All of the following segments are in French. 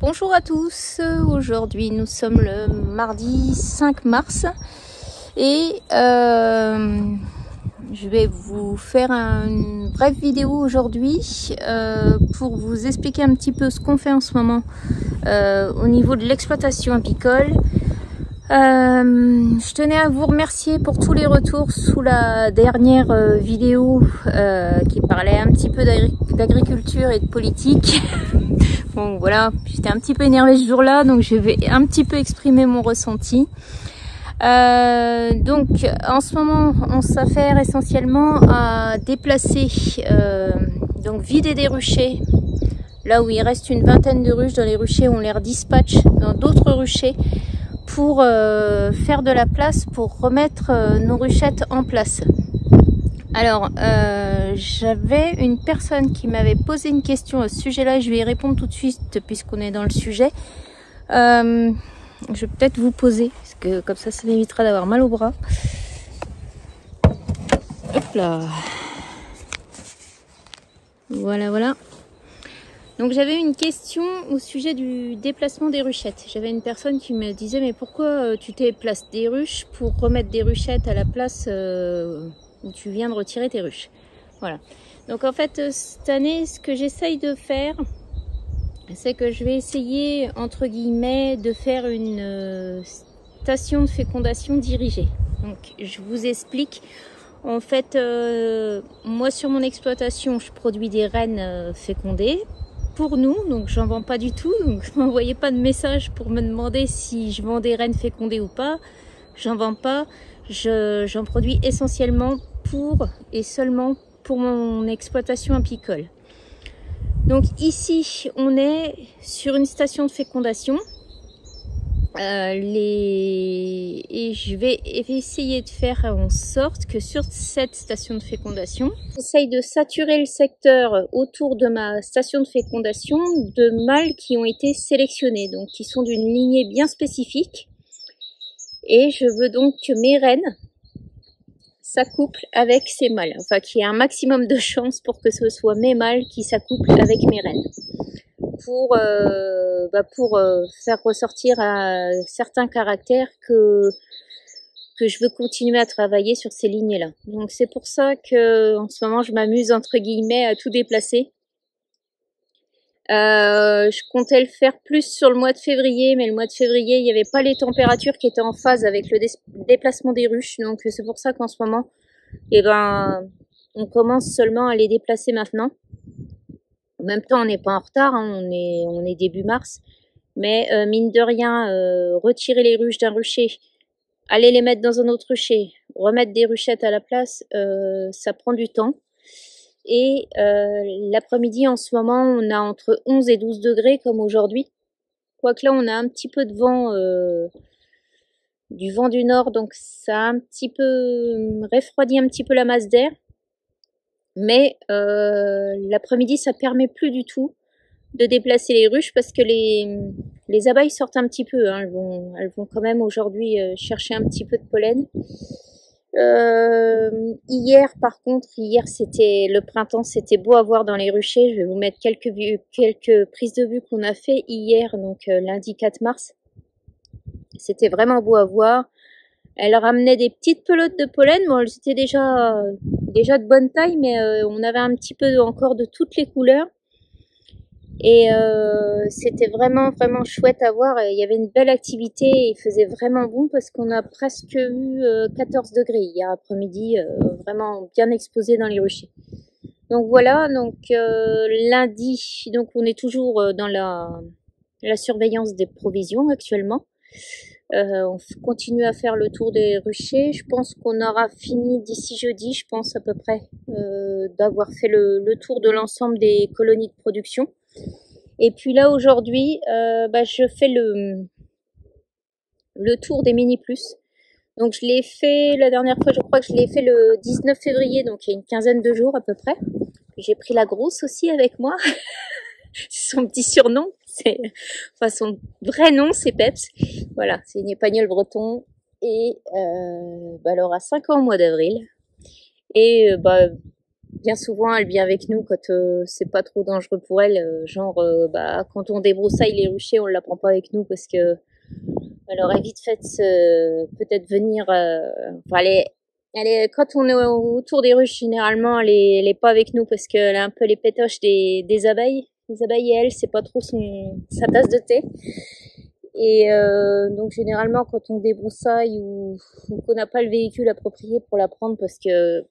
Bonjour à tous, aujourd'hui nous sommes le mardi 5 mars et euh, je vais vous faire une brève vidéo aujourd'hui euh, pour vous expliquer un petit peu ce qu'on fait en ce moment euh, au niveau de l'exploitation apicole. je tenais à vous remercier pour tous les retours sous la dernière vidéo qui parlait un petit peu d'agriculture et de politique. Voilà, j'étais un petit peu énervée ce jour-là, donc je vais un petit peu exprimer mon ressenti. Euh, donc en ce moment, on s'affaire essentiellement à déplacer, euh, donc vider des ruchers. Là où il reste une vingtaine de ruches dans les ruchers, on les redispatche dans d'autres ruchers pour euh, faire de la place, pour remettre nos ruchettes en place. Alors, euh, j'avais une personne qui m'avait posé une question à ce sujet-là. Je vais y répondre tout de suite puisqu'on est dans le sujet. Euh, je vais peut-être vous poser, parce que comme ça, ça m'évitera d'avoir mal au bras. Hop là. Voilà, voilà. Donc j'avais une question au sujet du déplacement des ruchettes. J'avais une personne qui me disait mais pourquoi euh, tu déplaces des ruches pour remettre des ruchettes à la place où tu viens de retirer tes ruches. Voilà. Donc en fait, euh, cette année, ce que j'essaye de faire, c'est que je vais essayer, entre guillemets, de faire une euh, station de fécondation dirigée. Donc je vous explique. En fait, euh, moi sur mon exploitation, je produis des rennes fécondées pour nous, donc j'en vends pas du tout. Donc m'envoyez pas de message pour me demander si je vends des rennes fécondées ou pas. J'en vends pas. J'en produis essentiellement pour et seulement pour mon exploitation apicole. Donc ici, on est sur une station de fécondation. Euh. Et je vais essayer de faire en sorte que sur cette station de fécondation, j'essaye de saturer le secteur autour de ma station de fécondation de mâles qui ont été sélectionnés, donc qui sont d'une lignée bien spécifique. Et je veux donc que mes rennes s'accouple avec ces mâles. Enfin, qu'il y ait un maximum de chances pour que ce soit mes mâles qui s'accouplent avec mes reines. Pour, euh, bah pour euh, faire ressortir un certains caractères que, que je veux continuer à travailler sur ces lignes-là. Donc c'est pour ça que en ce moment je m'amuse entre guillemets à tout déplacer euh, je comptais le faire plus sur le mois de février, mais le mois de février, il n'y avait pas les températures qui étaient en phase avec le déplacement des ruches. Donc c'est pour ça qu'en ce moment, eh ben, on commence seulement à les déplacer maintenant. En même temps, on n'est pas en retard, hein, on, est, on est début mars. Mais euh, mine de rien, euh, retirer les ruches d'un rucher, aller les mettre dans un autre rucher, remettre des ruchettes à la place, ça prend du temps. Et euh, l'après-midi, en ce moment, on a entre 11 et 12 degrés comme aujourd'hui. Quoique là, on a un petit peu de vent, euh, du vent du nord, donc ça a un petit peu euh, refroidi un petit peu la masse d'air. Mais l'après-midi, ça permet plus du tout de déplacer les ruches parce que les, les abeilles sortent un petit peu. Hein. elles vont quand même aujourd'hui chercher un petit peu de pollen. Euh, hier, par contre, hier c'était le printemps, c'était beau à voir dans les ruchers. Je vais vous mettre quelques, quelques prises de vue qu'on a fait hier, donc euh, lundi 4 mars. C'était vraiment beau à voir. Elle ramenait des petites pelotes de pollen. Bon, elles étaient déjà, déjà de bonne taille, mais euh, on avait un petit peu encore de toutes les couleurs. Et euh, c'était vraiment, vraiment chouette à voir. Il y avait une belle activité et il faisait vraiment bon parce qu'on a presque eu 14 euh, degrés hier après-midi, euh, vraiment bien exposé dans les ruchers. Donc voilà, donc lundi, donc on est toujours dans la, la surveillance des provisions actuellement. on continue à faire le tour des ruchers. Je pense qu'on aura fini d'ici jeudi, je pense à peu près, d'avoir fait le, le, tour de l'ensemble des colonies de production. Et puis là aujourd'hui, euh, bah, je fais le, tour des mini plus. Donc je l'ai fait la dernière fois, je crois que je l'ai fait le 19 février, donc il y a une quinzaine de jours à peu près. J'ai pris la grosse aussi avec moi. son petit surnom, c'est enfin son vrai nom c'est Peps. Voilà, c'est une épagnole breton et elle aura 5 ans au mois d'avril. Et euh, bah bien souvent, elle vient avec nous quand euh, c'est pas trop dangereux pour elle. Euh, genre, euh, bah, quand on débroussaille les ruchers, on la prend pas avec nous parce que elle aurait vite fait peut-être venir. elle est, quand on est autour des ruches, généralement, elle est, pas avec nous parce qu'elle a un peu les pétoches des, abeilles. Les abeilles et elle, c'est pas trop son, sa tasse de thé. Et donc généralement quand on débroussaille ou, ou qu'on n'a pas le véhicule approprié pour la prendre parce que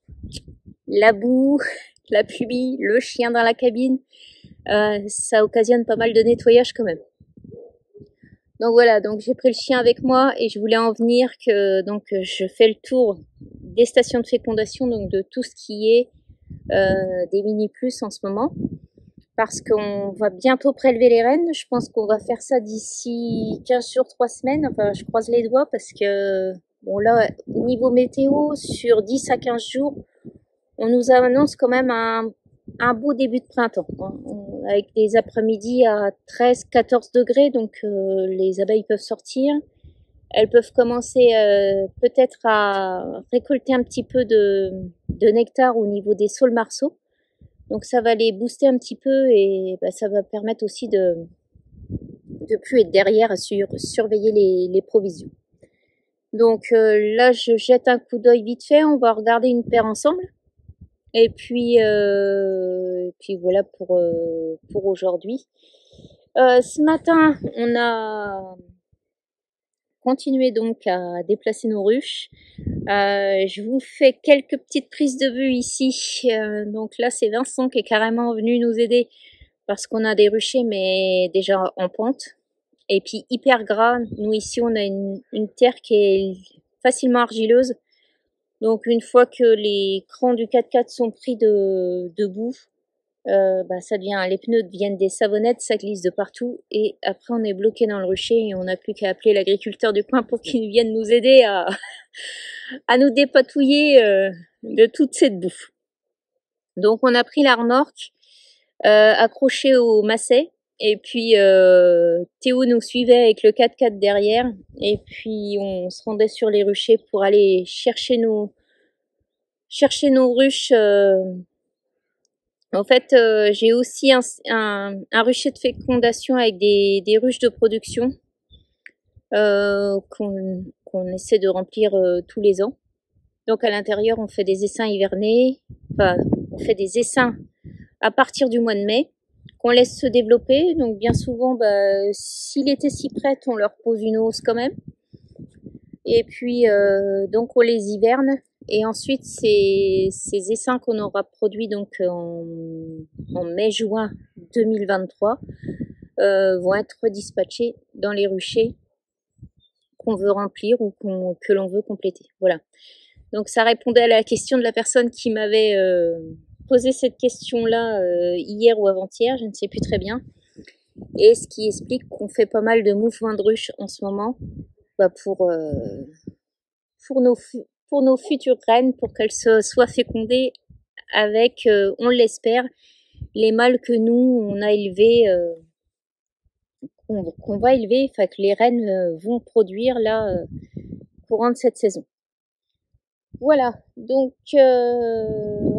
la boue, la pluie, le chien dans la cabine, euh, ça occasionne pas mal de nettoyage quand même. Donc voilà, donc j'ai pris le chien avec moi et je voulais en venir que donc je fais le tour des stations de fécondation, donc de tout ce qui est euh, des mini plus en ce moment, parce qu'on va bientôt prélever les rennes. Je pense qu'on va faire ça d'ici 15 jours, 3 semaines. Enfin, je croise les doigts parce que bon là, niveau météo, sur 10 à 15 jours, on nous annonce quand même un, beau début de printemps, hein. avec des après-midi à 13-14 degrés, donc euh, les abeilles peuvent sortir. Elles peuvent commencer euh, peut-être à récolter un petit peu de, nectar au niveau des saules marceaux. Donc ça va les booster un petit peu et bah, ça va permettre aussi de de plus être derrière sur surveiller les, les provisions. Donc euh, là, je jette un coup d'œil vite fait. On va regarder une paire ensemble. Et puis, euh, puis voilà pour, euh, pour aujourd'hui. Euh, ce matin, on a continué donc à déplacer nos ruches. Euh, je vous fais quelques petites prises de vue ici. Euh, donc là, c'est Vincent qui est carrément venu nous aider parce qu'on a des ruchers, mais déjà en pente. Et puis hyper gras. Nous ici, on a une, une terre qui est facilement argileuse. Donc une fois que les crans du 4x4 sont pris de, debout, euh, bah, ça devient, les pneus deviennent des savonnettes, ça glisse de partout et après on est bloqué dans le rucher et on n'a plus qu'à appeler l'agriculteur du coin pour qu'il vienne nous aider à, à nous dépatouiller euh, de toute cette bouffe. Donc on a pris la remorque euh, accrochée au masset et puis euh, Théo nous suivait avec le 4x4 derrière. Et puis on se rendait sur les ruchers pour aller chercher nos chercher nos ruches. Euh. En fait, euh, j'ai aussi un, un, rucher de fécondation avec des, des ruches de production euh, qu'on essaie de remplir tous les ans. Donc à l'intérieur, on fait des essaims hivernés. Enfin, on fait des essaims à partir du mois de mai qu'on laisse se développer. Donc bien souvent, bah, si l'été s'y prête, on leur pose une hausse quand même. Et puis euh, donc on les hiverne. Et ensuite, ces, ces essaims qu'on aura produits donc en, mai-juin 2023 euh, vont être dispatchés dans les ruchers qu'on veut remplir ou que l'on veut compléter. Voilà. Donc ça répondait à la question de la personne qui m'avait euh, posé cette question-là euh, hier ou avant-hier, je ne sais plus très bien. Et ce qui explique qu'on fait pas mal de mouvements de ruche en ce moment bah pour, euh, pour, nos, pour nos futures reines, pour qu'elles soient fécondées avec, euh, on l'espère, les mâles que nous, on a élevés, qu'on va élever, enfin que les reines vont produire là courant de cette saison. Voilà, donc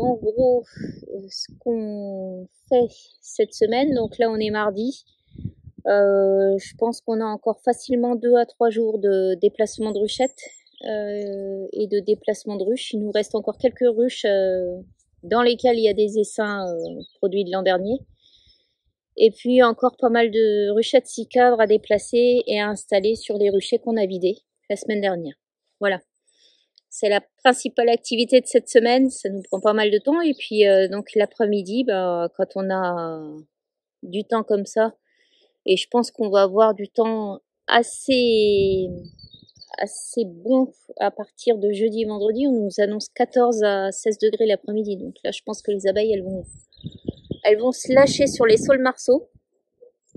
en gros, ce qu'on fait cette semaine, donc là on est mardi, euh, je pense qu'on a encore facilement deux à trois jours de déplacement de ruchettes euh, et de déplacement de ruches. Il nous reste encore quelques ruches dans lesquelles il y a des essaims produits de l'an dernier. Et puis encore pas mal de ruchettes six à déplacer et à installer sur les ruchers qu'on a vidés la semaine dernière. Voilà c'est la principale activité de cette semaine. Ça nous prend pas mal de temps. Et puis euh, donc l'après-midi, bah, quand on a du temps comme ça, et je pense qu'on va avoir du temps assez assez bon à partir de jeudi et vendredi. On nous annonce 14 à 16 degrés l'après-midi. Donc là, je pense que les abeilles, elles vont elles vont se lâcher sur les saules marceaux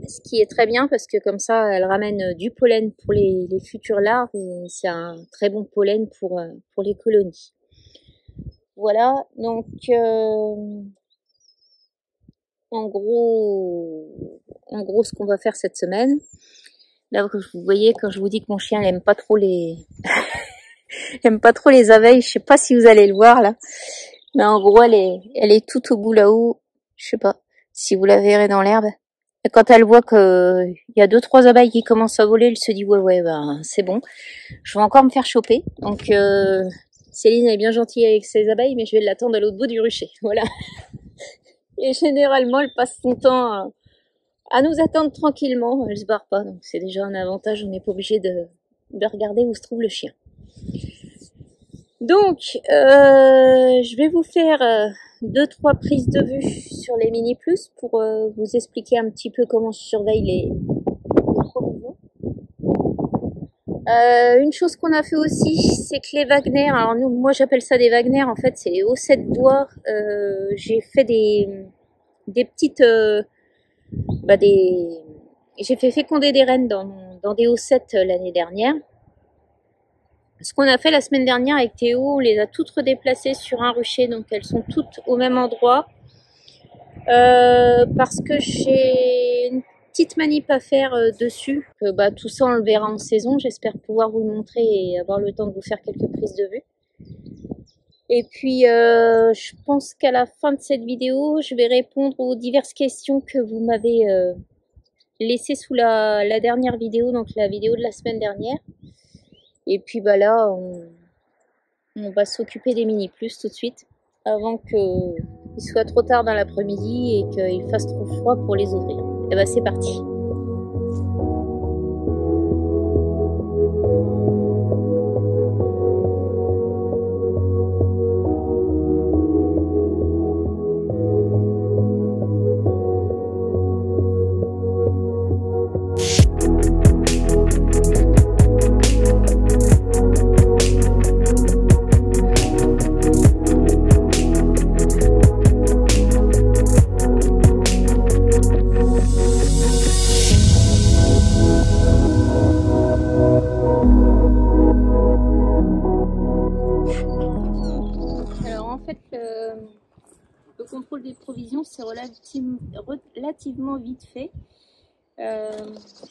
ce qui est très bien parce que comme ça, elle ramène euh, du pollen pour les, futures larves et c'est un très bon pollen pour, euh, pour les colonies. Voilà, donc euh, en gros, en gros, ce qu'on va faire cette semaine. Là, vous voyez, quand je vous dis que mon chien n'aime pas trop les, aime pas trop les abeilles, je sais pas si vous allez le voir là. Mais en gros, elle est, elle est tout au bout là-haut. Je sais pas si vous la verrez dans l'herbe. Et Quand elle voit que il y a deux trois abeilles qui commencent à voler, elle se dit ouais ouais ben c'est bon. Je vais encore me faire choper. Donc euh, Céline est bien gentille avec ses abeilles, mais je vais l'attendre à l'autre bout du rucher. Voilà. Et généralement, elle passe son temps à, à nous attendre tranquillement. Elle se barre pas, donc c'est déjà un avantage. On n'est pas obligé de, de regarder où se trouve le chien. Donc, euh, je vais vous faire euh, deux trois prises de vue sur les mini plus pour euh, vous expliquer un petit peu comment je surveille les, les provisions. Euh, une chose qu'on a fait aussi, c'est que les Wagner, alors nous, moi j'appelle ça des Wagner, en fait c'est les hauts sept doigts. Euh, J'ai fait des des petites, bah des, j'ai fait féconder des rennes dans dans des hauts sept l'année dernière. Ce qu'on a fait la semaine dernière avec Théo, on les a toutes redéplacées sur un rucher, donc elles sont toutes au même endroit. Euh, parce que j'ai une petite manip à faire euh, dessus. Euh, bah, tout ça, on le verra en saison. J'espère pouvoir vous le montrer et avoir le temps de vous faire quelques prises de vue. Et puis, je pense qu'à la fin de cette vidéo, je vais répondre aux diverses questions que vous m'avez laissées sous la dernière vidéo, donc la vidéo de la semaine dernière. Et puis bah là, on, va s'occuper des mini plus tout de suite, avant qu'il soit trop tard dans l'après-midi et qu'il fasse trop froid pour les ouvrir. Et bah c'est parti. Relativement vite fait. Euh,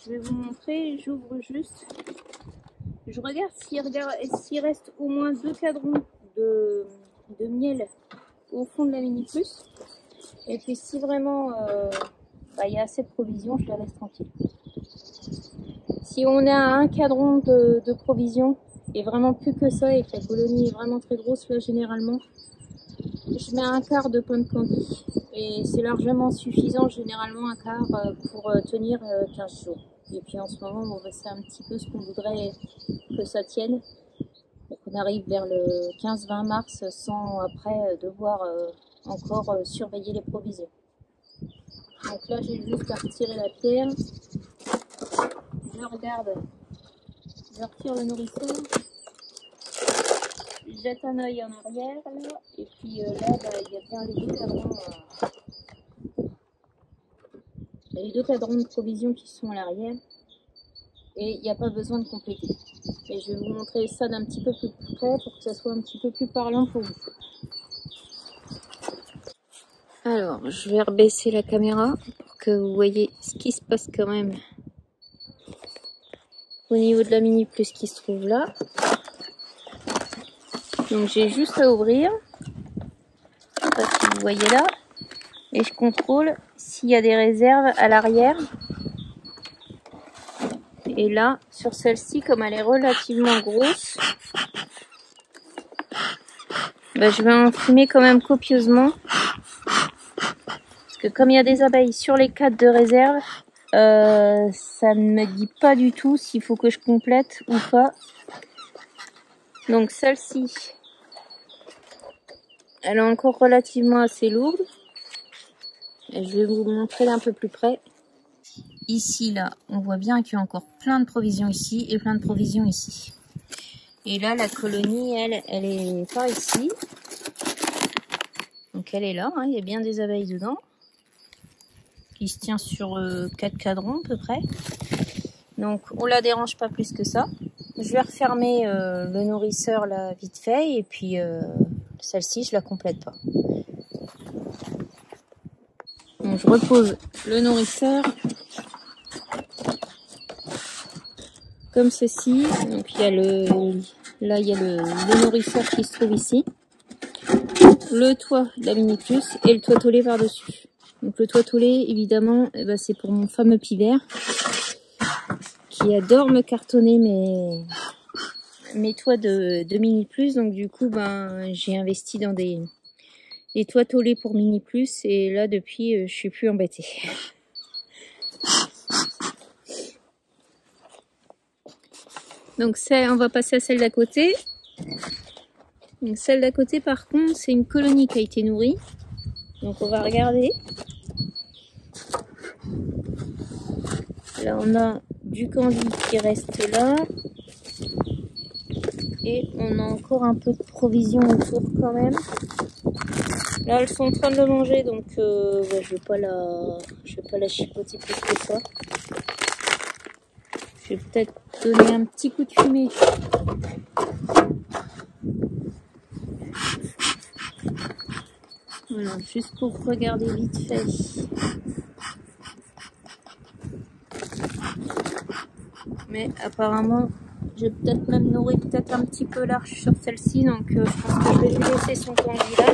je vais vous montrer, j'ouvre juste. Je regarde s'il reste au moins deux cadrons de, miel au fond de la mini plus. Et puis si vraiment euh, bah, il y a assez de provisions, je la laisse tranquille. Si on a un cadron de, provisions et vraiment plus que ça et que la colonie est vraiment très grosse, là généralement, je mets un quart de de candy. Et c'est largement suffisant, généralement un quart euh, pour euh, tenir euh, 15 jours. Et puis en ce moment, bah, c'est un petit peu ce qu'on voudrait que ça tienne. Donc on arrive vers le 15-20 mars sans après euh, devoir euh, encore euh, surveiller les provisions. Donc là, j'ai juste à retirer la pierre. Je regarde, je retire le nourrisson. Je jette un œil en arrière là, et puis euh, là, bah, il y a bien les deux cadrans. euh, les deux cadrans de provisions qui sont à l'arrière. Et il n'y a pas besoin de compléter. Et je vais vous montrer ça d'un petit peu plus près pour que ça soit un petit peu plus parlant pour vous. Alors, je vais rebaisser la caméra pour que vous voyez ce qui se passe quand même au niveau de la mini plus qui se trouve là. Donc j'ai juste à ouvrir. Je sais pas vous voyez là. Et je contrôle s'il y a des réserves à l'arrière. Et là, sur celle-ci, comme elle est relativement grosse, bah, je vais en fumer quand même copieusement. Parce que comme il y a des abeilles sur les cadres de réserve, euh, ça ne me dit pas du tout s'il faut que je complète ou pas. Donc celle-ci, elle est encore relativement assez lourde. Je vais vous montrer un peu plus près. Ici, là, on voit bien qu'il y a encore plein de provisions ici et plein de provisions ici. Et là, la colonie, elle, elle est par ici. Donc elle est là, hein, il y a bien des abeilles dedans. Qui se tient sur euh, quatre cadrans à peu près. Donc on la dérange pas plus que ça. Je vais refermer euh, le nourrisseur là vite fait et puis euh, celle-ci je la complète pas. Donc je repose le nourrisseur comme ceci. Donc il y a le là il y a le, nourrisseur qui se trouve ici. le toit de la Mini Plus et le toit tolé par-dessus. Donc le toit tolé, évidemment, eh ben, c'est pour mon fameux pivert qui adore me cartonner mes, mes toits de, Mini Plus. Donc du coup, ben, j'ai investi dans des, des toits tolés pour Mini Plus et là, depuis, euh, je suis plus embêtée. Donc ça, on va passer à celle d'à côté. Donc celle d'à côté par contre c'est une colonie qui a été nourrie. Donc on va regarder. Là on a du candy qui reste là. Et on a encore un peu de provisions autour quand même. Là elles sont en train de manger donc euh, je vais pas la je vais pas la chipoter plus que ça. Je vais peut-être donner un petit coup de fumée Voilà, juste pour regarder vite fait. Mais apparemment, j'ai peut-être même nourri peut-être un petit peu large sur celle-ci, donc euh, je pense que je vais lui laisser son candidat.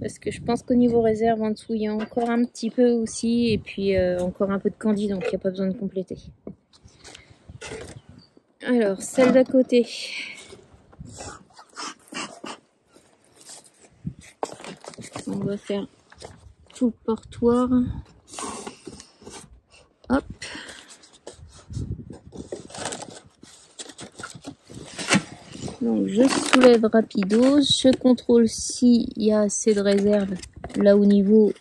Parce que je pense qu'au niveau réserve en dessous, il y a encore un petit peu aussi, et puis euh, encore un peu de candy, donc il n'y a pas besoin de compléter. Alors, celle d'à côté. On va faire? Tout le portoir. Hop. Donc je soulève rapido, je contrôle s'il y a assez de réserve là au niveau.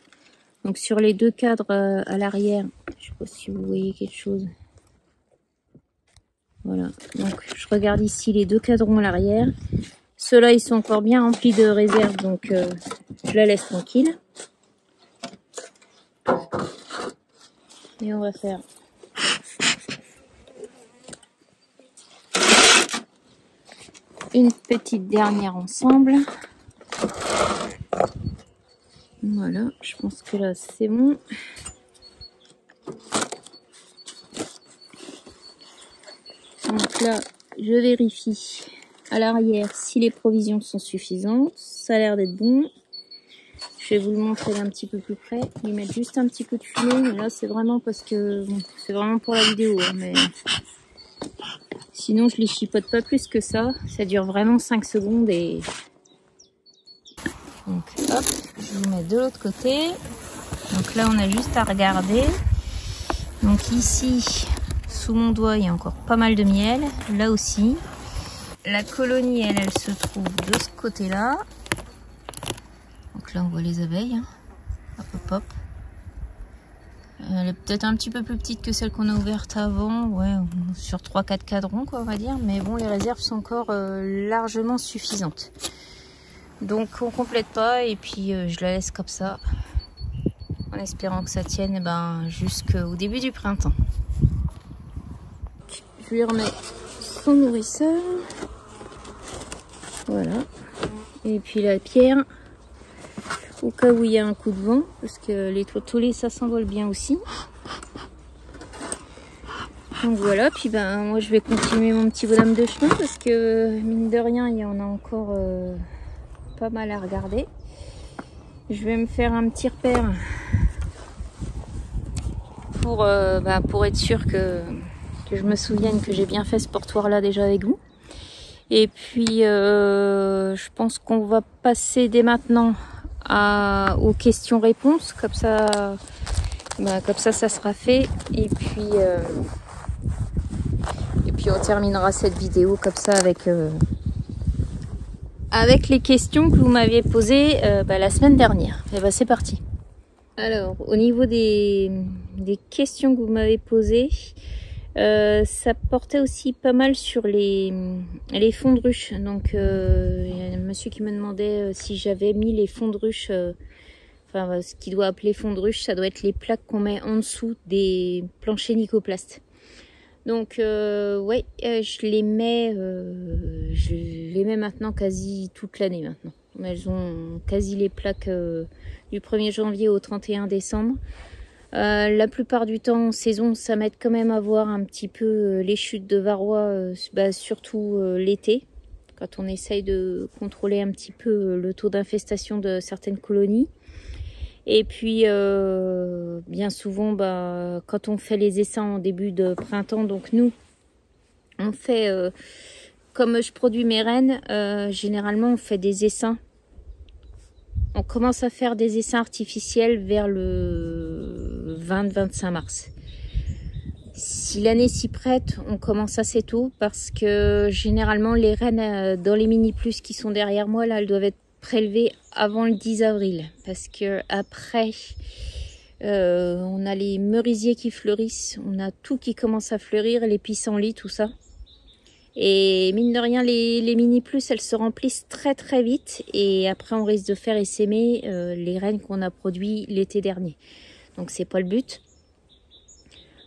Donc sur les deux cadres euh, à l'arrière, je sais pas si vous voyez quelque chose. Voilà, donc je regarde ici les deux cadrons à l'arrière. Ceux-là, ils sont encore bien remplis de réserve, donc euh, je la laisse tranquille. Et on va faire une petite dernière ensemble. Voilà, je pense que là c'est bon. Donc là, je vérifie à l'arrière si les provisions sont suffisantes. Ça a l'air d'être bon. Je vais vous le montrer un petit peu plus près. Lui mettre juste un petit peu de fumée. Mais là, c'est vraiment parce que... c'est vraiment pour la vidéo. Hein, mais Sinon, je les chipote pas plus que ça. Ça dure vraiment 5 secondes et... Donc, hop, je vous mets de l'autre côté. Donc là, on a juste à regarder. Donc ici, sous mon doigt, il y a encore pas mal de miel. Là aussi. La colonie, elle, se trouve de ce côté-là. Donc là, on voit les abeilles. Hein. Hop, hop, hop. Elle est peut-être un petit peu plus petite que celle qu'on a ouverte avant. Ouais, sur 3-4 cadrons, quoi, on va dire. Mais bon, les réserves sont encore euh, largement suffisantes. Donc, on complète pas. Et puis, euh, je la laisse comme ça. En espérant que ça tienne eh ben, jusqu'au début du printemps je lui remets son nourrisseur. Voilà. Et puis la pierre, au cas où il y a un coup de vent, parce que les toilés, ça s'envole bien aussi. Donc voilà, puis ben moi je vais continuer mon petit bonhomme de chemin parce que mine de rien il y en a encore euh, pas mal à regarder. Je vais me faire un petit repère pour, euh, ben, pour être sûr que je me souvienne que j'ai bien fait ce portoir là déjà avec vous. Et puis euh, je pense qu'on va passer dès maintenant à, aux questions-réponses, comme ça, bah, comme ça, ça sera fait. Et puis, euh, et puis on terminera cette vidéo comme ça avec euh, avec les questions que vous m'aviez posées bah, la semaine dernière. Et bah c'est parti. Alors, au niveau des, des questions que vous m'avez posées, euh, ça portait aussi pas mal sur les, fonds de ruche. Donc, euh, il y a un monsieur qui me demandait euh, si j'avais mis les fonds de ruche. enfin, ce qu'il doit appeler fonds de ruche, ça doit être les plaques qu'on met en dessous des planchers Nicoplast. Donc, ouais, je les mets, je les mets maintenant quasi toute l'année maintenant. Elles ont quasi les plaques du 1er janvier au 31 décembre. Euh, la plupart du temps, en saison, ça m'aide quand même à voir un petit peu euh, les chutes de varroa, bah, surtout l'été, quand on essaye de contrôler un petit peu le taux d'infestation de certaines colonies. Et puis, bien souvent, bah, quand on fait les essaims en début de printemps, donc nous, on fait comme je produis mes rennes, euh, généralement on fait des essaims. On commence à faire des essaims artificiels vers le 20-25 mars. Si l'année s'y prête, on commence assez tôt parce que généralement les rennes euh, dans les mini plus qui sont derrière moi là, elles doivent être prélevées avant le 10 avril parce que après euh, on a les merisiers qui fleurissent, on a tout qui commence à fleurir, les pissenlits, tout ça. Et mine de rien, les, mini plus, elles se remplissent très très vite. Et après, on risque de faire essaimer euh, les rennes qu'on a produits l'été dernier. Donc c'est pas le but.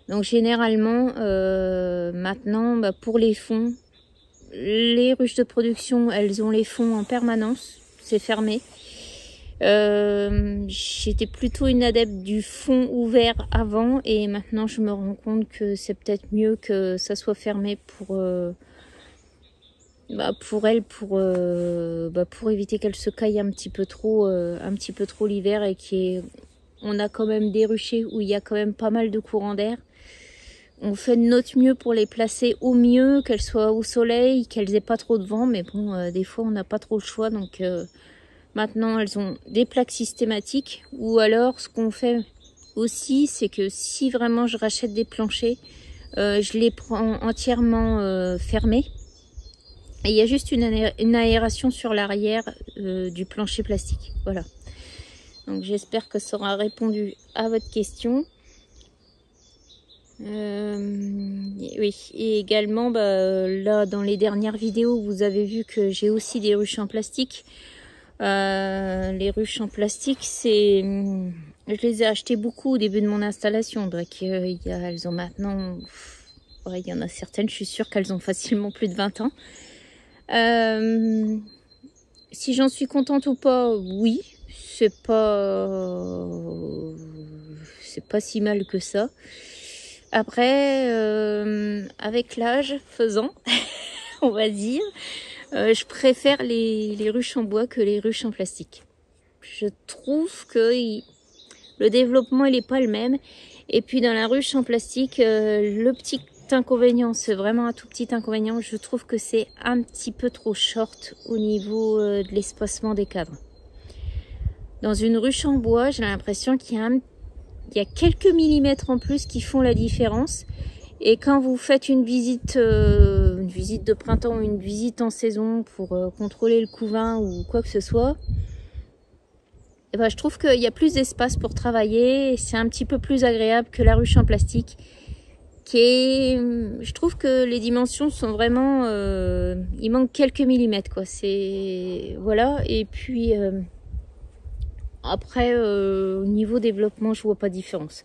Donc généralement, euh, maintenant, bah, pour les fonds, les ruches de production, elles ont les fonds en permanence. C'est fermé. Euh, j'étais plutôt une adepte du fond ouvert avant et maintenant je me rends compte que c'est peut-être mieux que ça soit fermé pour bah, pour elle, pour, euh, bah, pour éviter qu'elle se caille un petit peu trop, euh, petit peu trop l'hiver et qu'on a quand même des ruchers où il y a quand même pas mal de courants d'air. On fait notre mieux pour les placer au mieux, qu'elles soient au soleil, qu'elles aient pas trop de vent, mais bon, euh, des fois on n'a pas trop le choix, donc maintenant elles ont des plaques systématiques, ou alors ce qu'on fait aussi, c'est que si vraiment je rachète des planchers, je les prends entièrement fermés il y a juste une, aération sur l'arrière euh, du plancher plastique. Voilà. Donc j'espère que ça aura répondu à votre question. Euh, oui, et également, bah, là, dans les dernières vidéos, vous avez vu que j'ai aussi des ruches en plastique. Euh, les ruches en plastique, c'est... Je les ai achetées beaucoup au début de mon installation. Donc, elles ont maintenant... il y en a certaines, je suis sûre qu'elles ont facilement plus de 20 ans. Euh, si j'en suis contente ou pas, oui, c'est pas c'est pas si mal que ça. Après, euh, avec l'âge faisant, on va dire, euh, je préfère les, ruches en bois que les ruches en plastique. Je trouve que le développement il est pas le même. Et puis dans la ruche en plastique, le petit inconvénient, c'est vraiment un tout petit inconvénient. Je trouve que c'est un petit peu trop short au niveau euh, de l'espacement des cadres. Dans une ruche en bois, j'ai l'impression qu'il y, a quelques millimètres en plus qui font la différence. Et quand vous faites une visite, euh, une visite de printemps ou une visite en saison pour euh, contrôler le couvain ou quoi que ce soit, eh ben, je trouve qu'il y a plus d'espace pour travailler. C'est un petit peu plus agréable que la ruche en plastique je trouve que les dimensions sont vraiment, euh, il manque quelques millimètres quoi. C'est voilà. Et puis euh, après euh, au niveau développement, je vois pas de différence.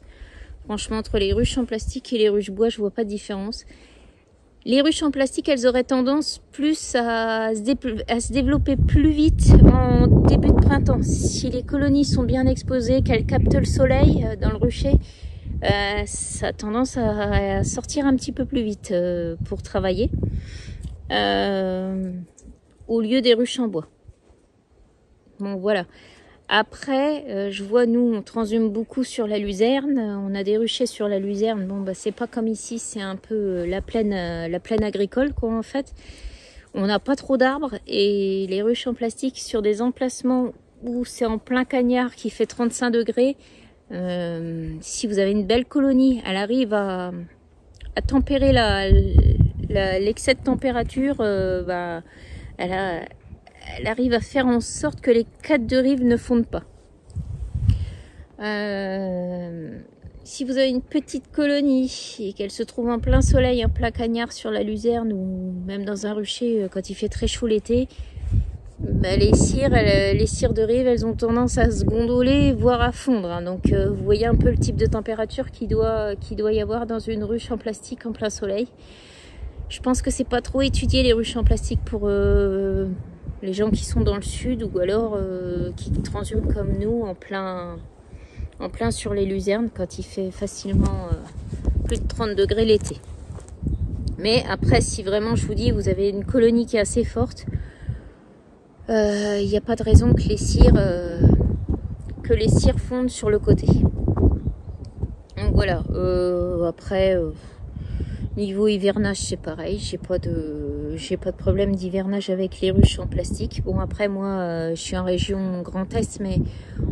Franchement, entre les ruches en plastique et les ruches bois, je vois pas de différence. Les ruches en plastique, elles auraient tendance plus à se, à se développer plus vite en début de printemps. Si les colonies sont bien exposées, qu'elles captent le soleil dans le rucher, euh, ça a tendance à, sortir un petit peu plus vite euh, pour travailler euh, au lieu des ruches en bois. Bon voilà. Après, je vois nous on transhume beaucoup sur la luzerne. On a des ruchers sur la luzerne. Bon bah c'est pas comme ici, c'est un peu la plaine, la plaine agricole quoi en fait. On n'a pas trop d'arbres et les ruches en plastique sur des emplacements où c'est en plein cagnard qui fait 35 degrés, euh, si vous avez une belle colonie, elle arrive à, tempérer l'excès de température, euh, bah, elle, arrive à faire en sorte que les quatre de rive ne fondent pas. Euh, si vous avez une petite colonie et qu'elle se trouve en plein soleil, en plein cagnard sur la luzerne ou même dans un rucher quand il fait très chaud l'été, bah, les cires, les cires de rive, elles ont tendance à se gondoler, voire à fondre. Hein. Donc euh, vous voyez un peu le type de température qui doit, qui doit y avoir dans une ruche en plastique en plein soleil. Je pense que c'est pas trop étudié les ruches en plastique pour euh, les gens qui sont dans le sud ou alors euh, qui transhument comme nous en plein, en plein sur les luzernes quand il fait facilement plus de 30 degrés l'été. Mais après, si vraiment je vous dis, vous avez une colonie qui est assez forte, il n'y a pas de raison que les cires, que les cires fondent sur le côté. Donc voilà, après, Niveau hivernage, c'est pareil. J'ai pas de, j'ai pas de problème d'hivernage avec les ruches en plastique. Bon après moi, euh, je suis en région Grand Est, mais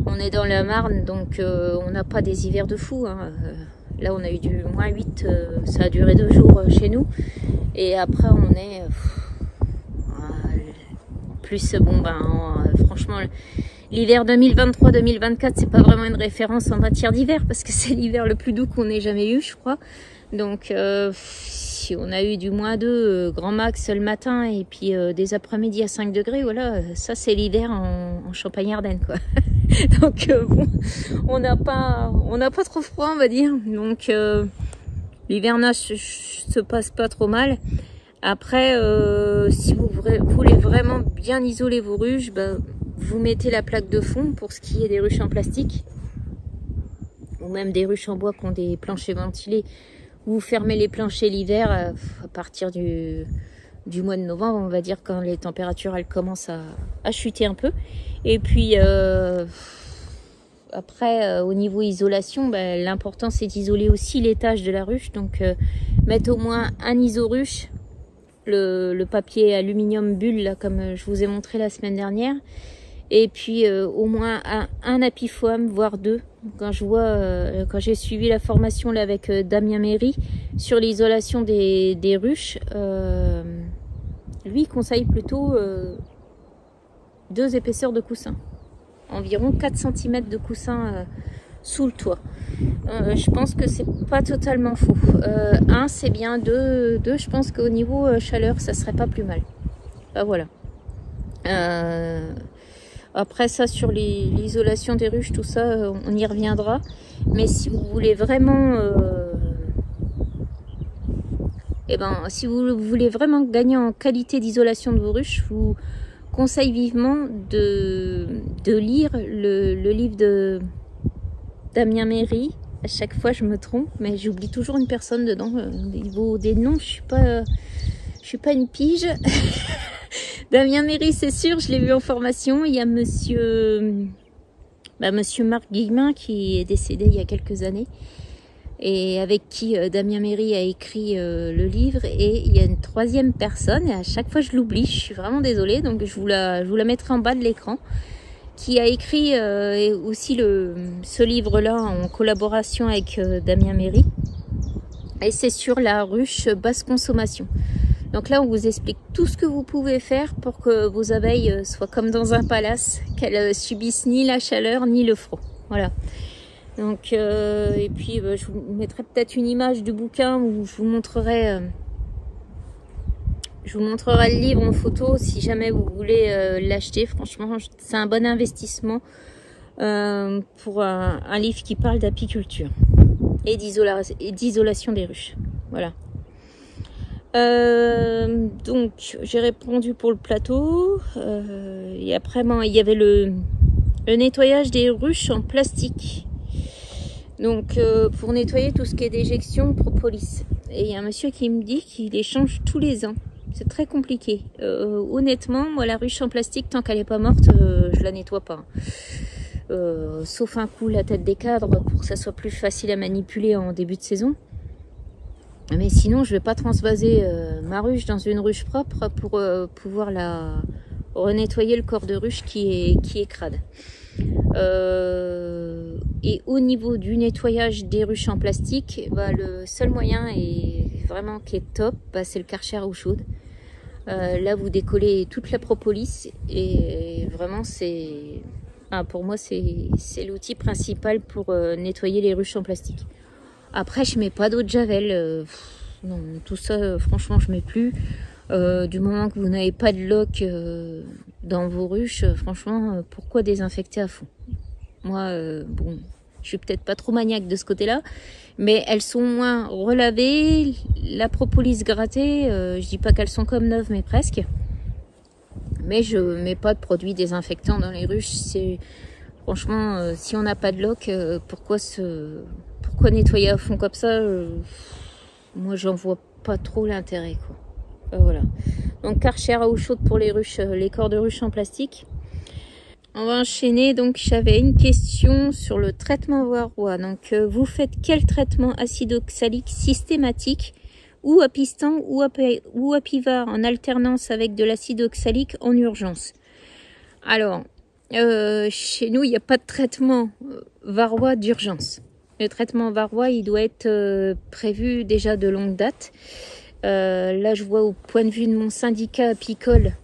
on est dans la Marne, donc euh, on n'a pas des hivers de fou. Hein. Euh, là, on a eu du moins 8, ça a duré deux jours chez nous. Et après, on est plus bon ben franchement. L'hiver 2023-2024, c'est pas vraiment une référence en matière d'hiver parce que c'est l'hiver le plus doux qu'on ait jamais eu, je crois. Donc, euh, si on a eu du moins 2 euh, grand max le matin et puis euh, des après-midi à 5 degrés, voilà, ça c'est l'hiver en, en Champagne-Ardenne, quoi. Donc, bon, on n'a pas, on n'a pas trop froid, on va dire. Donc, l'hivernage se passe pas trop mal. Après, si vous voulez vraiment bien isoler vos ruches, bah, vous mettez la plaque de fond pour ce qui est des ruches en plastique ou même des ruches en bois qui ont des planchers ventilés vous fermez les planchers l'hiver euh, à partir du, mois de novembre, on va dire, quand les températures elles commencent à, chuter un peu. Et puis euh, après, euh, au niveau isolation, ben, l'important c'est d'isoler aussi l'étage de la ruche. Donc mettre au moins un iso-ruche, le, papier aluminium bulle, comme je vous ai montré la semaine dernière. Et puis au moins un, un voire deux, quand je vois, euh, quand j'ai suivi la formation avec euh, Damien Méry sur l'isolation des, ruches, euh, lui conseille plutôt deux épaisseurs de coussin, environ 4 cm de coussin sous le toit. je pense que c'est pas totalement faux. un, c'est bien. Deux, deux, je pense qu'au niveau chaleur, ça serait pas plus mal. Ah, voilà. Après ça, sur l'isolation des ruches, tout ça, euh, on y reviendra. Mais si vous voulez vraiment... Euh, eh ben, si vous voulez vraiment gagner en qualité d'isolation de vos ruches, je vous conseille vivement de, lire le livre de Damien Méry. À chaque fois, je me trompe, mais j'oublie toujours une personne dedans. Au niveau des noms, je suis pas, suis pas une pige. Damien Méry, c'est sûr, je l'ai vu en formation. Il y a monsieur, bah, monsieur Marc Guillemin qui est décédé il y a quelques années et avec qui euh, Damien Méry a écrit euh, le livre. Et il y a une troisième personne, et à chaque fois je l'oublie, je suis vraiment désolée, donc je vous la mettrai en bas de l'écran, qui a écrit euh, aussi ce livre-là en collaboration avec Damien Méry. Et c'est sur la ruche basse consommation. Donc là, on vous explique tout ce que vous pouvez faire pour que vos abeilles euh, soient comme dans un palace, qu'elles euh, subissent ni la chaleur ni le froid. Voilà. Donc, euh, et puis, je vous mettrai peut-être une image du bouquin où je vous montrerai, je vous montrerai le livre en photo si jamais vous voulez l'acheter. Franchement, c'est un bon investissement pour un, livre qui parle d'apiculture et d'isolation des ruches. Voilà. Euh, donc j'ai répondu pour le plateau euh, et après il y avait le, nettoyage des ruches en plastique donc euh, pour nettoyer tout ce qui est déjection propolis et il y a un monsieur qui me dit qu'il les change tous les ans c'est très compliqué euh, honnêtement moi la ruche en plastique tant qu'elle est pas morte euh, je la nettoie pas sauf un coup la tête des cadres pour que ça soit plus facile à manipuler en début de saison mais sinon, je vais pas transvaser euh, ma ruche dans une ruche propre pour euh, pouvoir la renettoyer le corps de ruche qui est, crade. Euh, et au niveau du nettoyage des ruches en plastique, bah, le seul moyen est vraiment qui est top, bah, c'est le karcher eau chaude. Là, vous décollez toute la propolis et vraiment, c'est, pour moi, c'est l'outil principal pour nettoyer les ruches en plastique. Après, je mets pas d'eau de javel. Euh, non, tout ça, euh, franchement, je mets plus. Euh, du moment que vous n'avez pas de loc dans vos ruches, franchement, pourquoi désinfecter à fond? Moi, bon, je suis peut-être pas trop maniaque de ce côté-là, mais elles sont moins relavées, la propolis grattée, je dis pas qu'elles sont comme neuves, mais presque. Mais je mets pas de produits désinfectants dans les ruches, c'est Franchement, si on n'a pas de loc, pourquoi se, pourquoi nettoyer à fond comme ça Moi, j'en vois pas trop l'intérêt, quoi. voilà. Donc Karcher à eau chaude pour les ruches, les corps de ruches en plastique. On va enchaîner. Donc, j'avais une question sur le traitement varroa. Donc, euh, vous faites quel traitement acido-oxalique systématique ou à piston ou à, ou à pivar en alternance avec de l'acide oxalique en urgence? Alors, euh, chez nous, il n'y a pas de traitement euh, varroa d'urgence. Le traitement varroa, il doit être prévu déjà de longue date. là, je vois au point de vue de mon syndicat apicole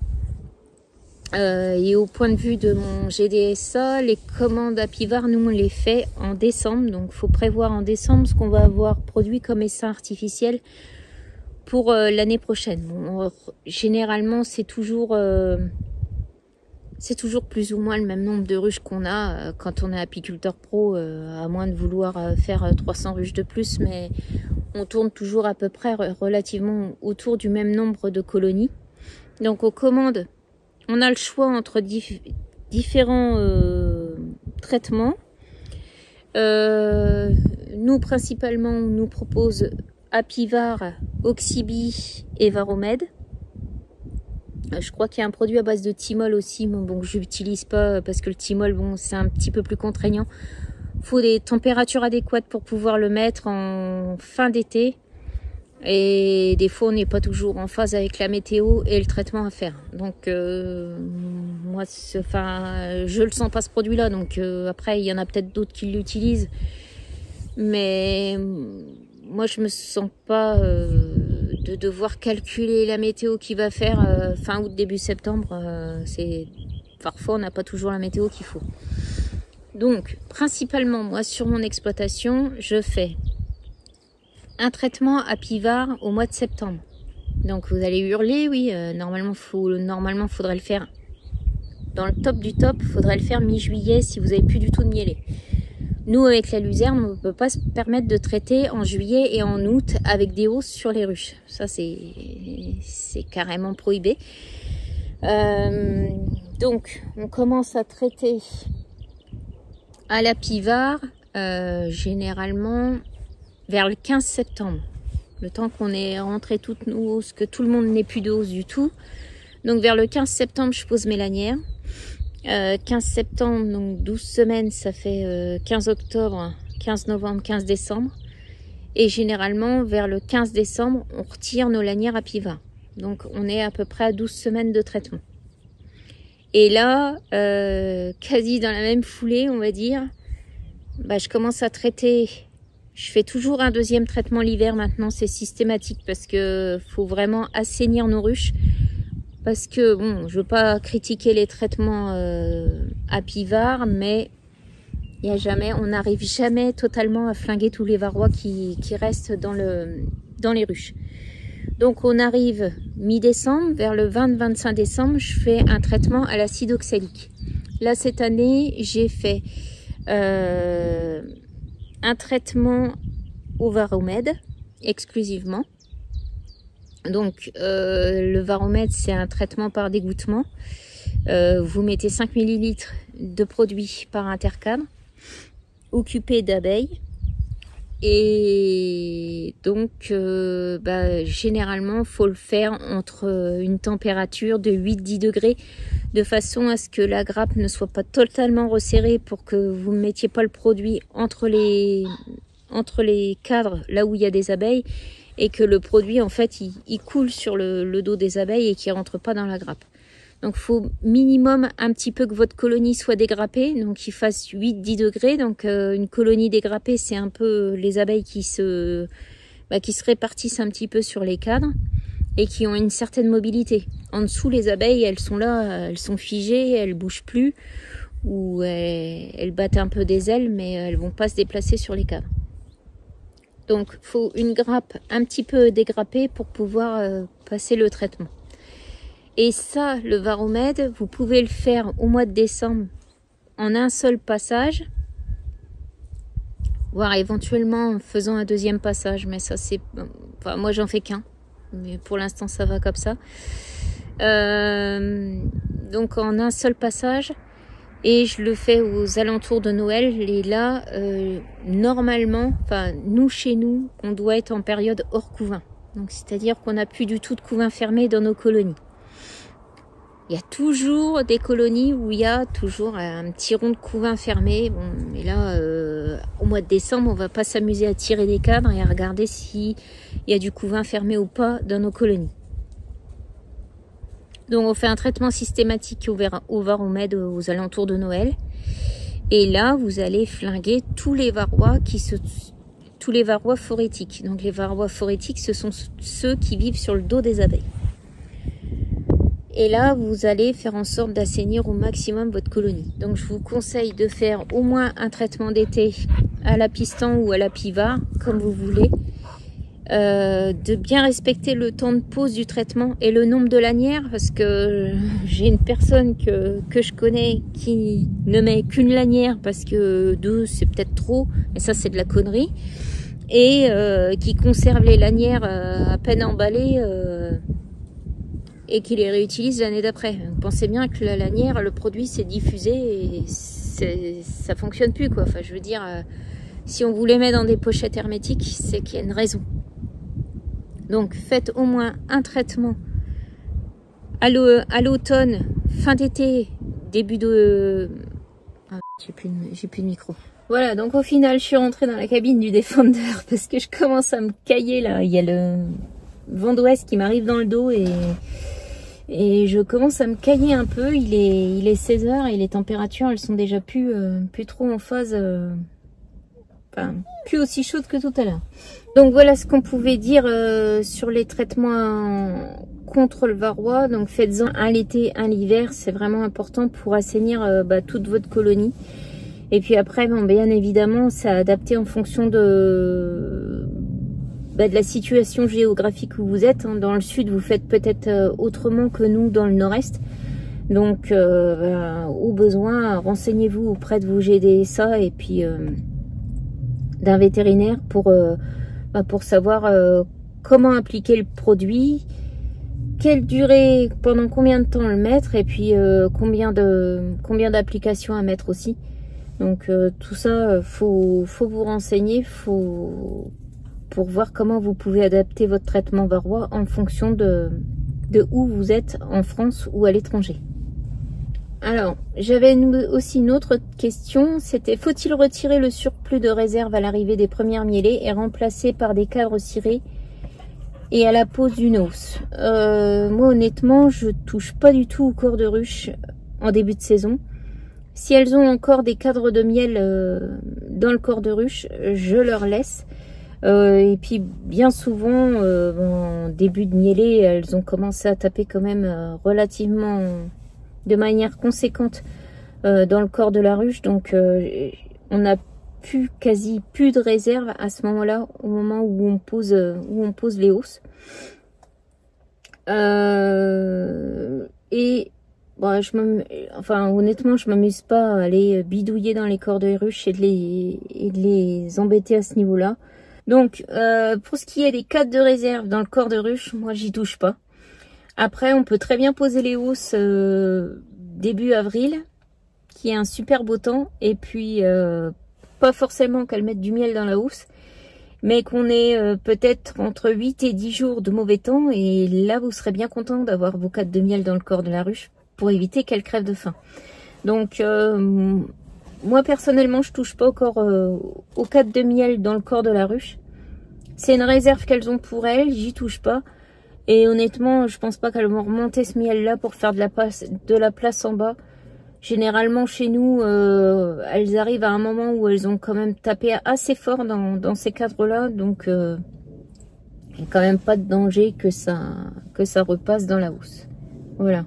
euh, et au point de vue de mon GDSA, les commandes à Pivard, nous on les fait en décembre. Donc il faut prévoir en décembre ce qu'on va avoir produit comme essaim artificiel pour euh, l'année prochaine. généralement c'est toujours euh, c'est toujours plus ou moins le même nombre de ruches qu'on a quand on est apiculteur pro, à moins de vouloir faire 300 ruches de plus, mais on tourne toujours à peu près relativement autour du même nombre de colonies. Donc aux commandes on a le choix entre différents euh, traitements. Euh, nous, principalement, on nous propose Apivar, Oxybi et Varomède. Euh, je crois qu'il y a un produit à base de Timol aussi, mais bon, je n'utilise pas parce que le Timol, bon, c'est un petit peu plus contraignant. faut des températures adéquates pour pouvoir le mettre en fin d'été. Et des fois, on n'est pas toujours en phase avec la météo et le traitement à faire. Donc, euh, moi, enfin, je le sens pas ce produit-là. Donc, euh, après, il y en a peut-être d'autres qui l'utilisent. Mais moi, je me sens pas euh, de devoir calculer la météo qui va faire fin août, début septembre. c'est Parfois, on n'a pas toujours la météo qu'il faut. Donc, principalement, moi, sur mon exploitation, je fais un traitement à Pivard au mois de septembre. Donc vous allez hurler, oui, euh, normalement, normalement faudrait le faire dans le top du top, faudrait le faire mi-juillet si vous avez plus du tout de mielé. Nous, avec la luzerne, on ne peut pas se permettre de traiter en juillet et en août avec des hausses sur les ruches. Ça, c'est carrément prohibé. Euh, donc, on commence à traiter à la pivard, euh, généralement vers le 15 septembre. Le temps qu'on ait rentré toutes nos hausses, que tout le monde n'ait plus de du tout. Donc vers le 15 septembre, je pose mes lanières. 15 euh, septembre, donc 12 semaines, ça fait 15 euh, octobre, 15 novembre, 15 décembre. Et généralement, vers le 15 décembre, on retire nos lanières à piva. Donc on est à peu près à 12 semaines de traitement. Et là, euh, quasi dans la même foulée, on va dire, bah, je commence à traiter je fais toujours un deuxième traitement l'hiver maintenant, c'est systématique parce que faut vraiment assainir nos ruches. Parce que, bon, je veux pas critiquer les traitements euh, à pivard, mais y a jamais, on n'arrive jamais totalement à flinguer tous les varrois qui, qui restent dans, le, dans les ruches. Donc on arrive mi-décembre, vers le 20-25 décembre, je fais un traitement à l'acide oxalique. Là, cette année, j'ai fait... Euh, un traitement au varomède exclusivement. Donc euh, le varomède c'est un traitement par dégoûtement. Euh, vous mettez 5 ml de produit par intercadre, occupé d'abeilles. Et donc, euh, bah, généralement, faut le faire entre une température de 8-10 degrés, de façon à ce que la grappe ne soit pas totalement resserrée pour que vous ne mettiez pas le produit entre les, entre les cadres, là où il y a des abeilles, et que le produit, en fait, il, coule sur le, dos des abeilles et qu'il rentre pas dans la grappe. Donc, faut minimum un petit peu que votre colonie soit dégrappée, donc qu'il fasse 8-10 degrés. Donc, euh, une colonie dégrappée, c'est un peu les abeilles qui se, bah, qui se répartissent un petit peu sur les cadres et qui ont une certaine mobilité. En dessous, les abeilles, elles sont là, elles sont figées, elles bougent plus, ou elles, battent un peu des ailes, mais elles vont pas se déplacer sur les cadres. Donc, faut une grappe un petit peu dégrappée pour pouvoir euh, passer le traitement. Et ça, le varomède, vous pouvez le faire au mois de décembre en un seul passage, voire éventuellement en faisant un deuxième passage. Mais ça, c'est... Enfin, moi, j'en fais qu'un. Mais pour l'instant, ça va comme ça. Euh, donc, en un seul passage. Et je le fais aux alentours de Noël. Et là, euh, normalement, enfin, nous, chez nous, on doit être en période hors couvain. Donc, c'est-à-dire qu'on n'a plus du tout de couvain fermé dans nos colonies. Il y a toujours des colonies où il y a toujours un petit rond de couvain fermé. Mais là, euh, au mois de décembre, on va pas s'amuser à tirer des cadres et à regarder s'il y a du couvain fermé ou pas dans nos colonies. Donc, on fait un traitement systématique au, au varomède aux alentours de Noël. Et là, vous allez flinguer tous les varrois qui se tous les varrois phorétiques. Donc les varrois phorétiques, ce sont ceux qui vivent sur le dos des abeilles. Et là, vous allez faire en sorte d'assainir au maximum votre colonie. Donc, je vous conseille de faire au moins un traitement d'été à la piston ou à la piva, comme vous voulez. Euh, de bien respecter le temps de pause du traitement et le nombre de lanières parce que j'ai une personne que, je connais qui ne met qu'une lanière parce que deux c'est peut-être trop mais ça c'est de la connerie et euh, qui conserve les lanières euh, à peine emballées et qui les réutilise l'année d'après. Pensez bien que la lanière, le produit s'est diffusé et ça fonctionne plus quoi. Enfin, je veux dire, euh, si on vous les met dans des pochettes hermétiques, c'est qu'il y a une raison. Donc, faites au moins un traitement à l'automne, fin d'été, début de... Ah, j'ai plus, plus de micro. Voilà, donc au final, je suis rentrée dans la cabine du Defender parce que je commence à me cailler là. Il y a le vent d'ouest qui m'arrive dans le dos et et je commence à me cailler un peu. Il est, il est 16 heures et les températures, elles sont déjà plus, euh, plus trop en phase, euh, enfin, plus aussi chaudes que tout à l'heure. Donc voilà ce qu'on pouvait dire euh, sur les traitements contre le varroa. Donc faites-en un l'été, un l'hiver. C'est vraiment important pour assainir bah, toute votre colonie. Et puis après, bon, bien évidemment, c'est adapté en fonction de bah, de la situation géographique où vous êtes. Hein. Dans le sud, vous faites peut-être euh, autrement que nous dans le nord-est. Donc, euh, bah, au besoin, renseignez-vous auprès de vos GDSA et puis euh, d'un vétérinaire pour, bah, savoir comment appliquer le produit, quelle durée, pendant combien de temps le mettre et puis combien d'applications à mettre aussi. Donc tout ça, faut faut vous renseigner, faut pour voir comment vous pouvez adapter votre traitement varroa en fonction de, de où vous êtes en France ou à l'étranger. Alors, j'avais aussi une autre question, c'était faut-il retirer le surplus de réserve à l'arrivée des premières mielées et remplacer par des cadres cirés et à la pose d'une hausse euh, Moi, honnêtement, je touche pas du tout au corps de ruche en début de saison. Si elles ont encore des cadres de miel euh, dans le corps de ruche, je leur laisse. Euh, et puis bien souvent, euh, en début de mielée, elles ont commencé à taper quand même euh, relativement de manière conséquente dans le corps de la ruche. Donc on n'a plus quasi plus de réserve à ce moment-là, au moment où on pose où on pose les hausses. et bon, je enfin honnêtement, je m'amuse pas à aller bidouiller dans les corps de ruches et de les, et de les embêter à ce niveau-là. Donc, euh, pour ce qui est des cadres de réserve dans le corps de ruche, moi, j'y touche pas. Après, on peut très bien poser les hausses euh, début avril, qui est un super beau temps. Et puis, euh, pas forcément qu'elle mette du miel dans la housse, mais qu'on ait peut-être entre 8 et 10 jours de mauvais temps. Et là, vous serez bien content d'avoir vos cadres de miel dans le corps de la ruche pour éviter qu'elle crève de faim. Donc, moi, personnellement, je touche pas encore euh, aux cadres de miel dans le corps de la ruche. C'est une réserve qu'elles ont pour elles, j'y touche pas. Et honnêtement, je pense pas qu'elles vont remonter ce miel-là pour faire de la, place, en bas. Généralement, chez nous, euh, elles arrivent à un moment où elles ont quand même tapé assez fort dans, ces cadres-là. Donc, euh, il n'y a quand même pas de danger que ça, que ça repasse dans la housse. Voilà.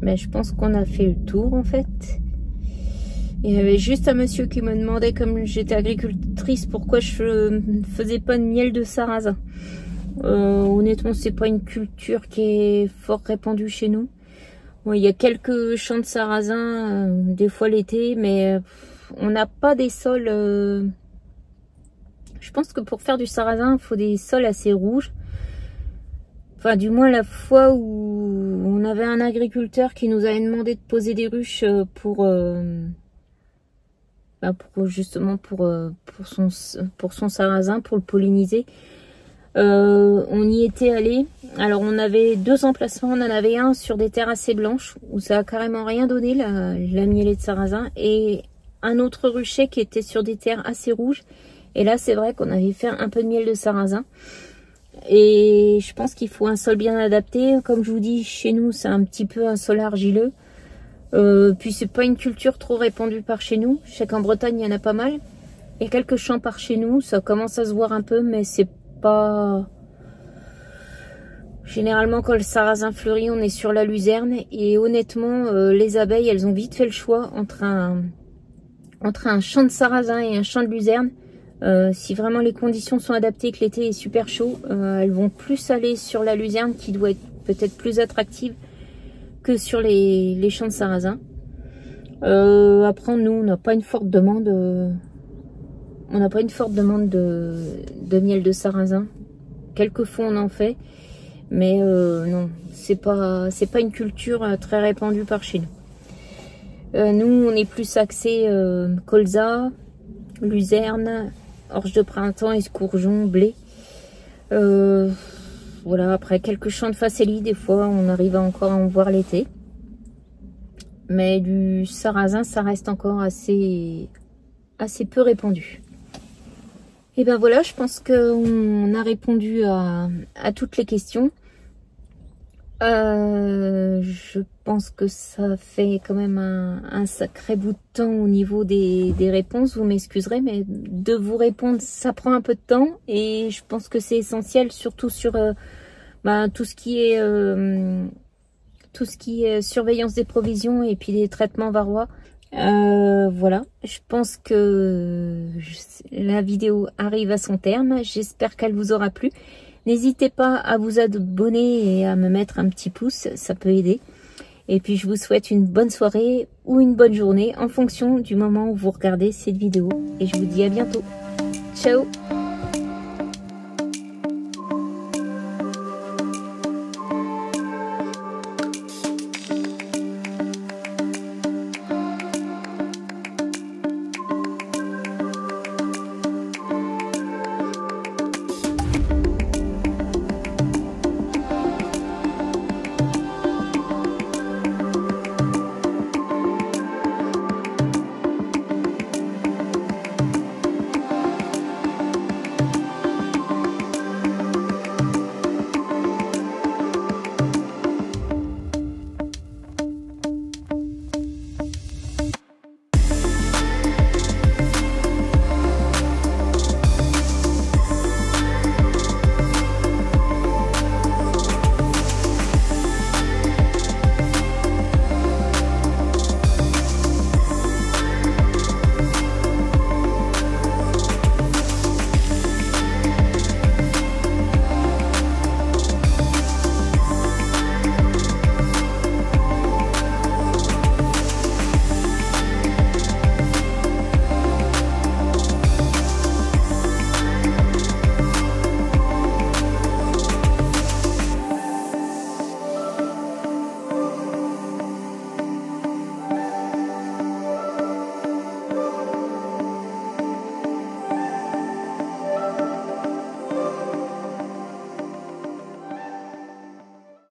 Mais je pense qu'on a fait le tour, en fait. Il y avait juste un monsieur qui me demandait, comme j'étais agricultrice, pourquoi je ne faisais pas de miel de sarrasin. Euh, honnêtement, c'est pas une culture qui est fort répandue chez nous. il y a quelques champs de sarrasin, euh, des fois l'été, mais on n'a pas des sols... Euh, je pense que pour faire du sarrasin, il faut des sols assez rouges Enfin, du moins la fois où on avait un agriculteur qui nous avait demandé de poser des ruches pour... Bah, justement son, pour son sarrasin, pour le polliniser. Euh, on y était allé. Alors on avait deux emplacements. On en avait un sur des terres assez blanches où ça a carrément rien donné la, la mielée de sarrasin et un autre rucher qui était sur des terres assez rouges. Et là c'est vrai qu'on avait fait un peu de miel de sarrasin. Et je pense qu'il faut un sol bien adapté. Comme je vous dis, chez nous c'est un petit peu un sol argileux. Euh, puis c'est pas une culture trop répandue par chez nous. Je sais qu'en Bretagne il y en a pas mal. Il y a quelques champs par chez nous, ça commence à se voir un peu, mais c'est pas... Généralement, quand le sarrasin fleurit, on est sur la luzerne. Et honnêtement, euh, les abeilles, elles ont vite fait le choix entre un, entre un champ de sarrasin et un champ de luzerne. Euh, si vraiment les conditions sont adaptées, que l'été est super chaud, elles vont plus aller sur la luzerne qui doit être peut-être plus attractive que sur les, champs de sarrasin. après, nous, on n'a pas une forte demande on n'a pas une forte demande de, miel de sarrasin. Quelquefois on en fait, mais euh, non, c'est pas pas une culture euh, très répandue par chez nous. Euh, nous, on est plus axé colza, luzerne, orge de printemps, escourgeon, blé. Voilà, après quelques champs de facélie, des fois on arrive à encore en voir l'été. Mais du sarrasin, ça reste encore assez, assez peu répandu. Et ben voilà, je pense qu'on a répondu à, toutes les questions. Euh, pense que ça fait quand même un, sacré bout de temps au niveau des, réponses. Vous m'excuserez, mais de vous répondre, ça prend un peu de temps. Et je pense que c'est essentiel, surtout sur euh, ben, tout ce qui est... Euh, tout ce qui est surveillance des provisions et puis des traitements varois. Euh, voilà, je pense que la vidéo arrive à son terme. J'espère qu'elle vous aura plu. N'hésitez pas à vous abonner et à me mettre un petit pouce, ça peut aider. Et puis je vous souhaite une bonne soirée ou une bonne journée en fonction du moment où vous regardez cette vidéo. Et je vous dis à bientôt. Ciao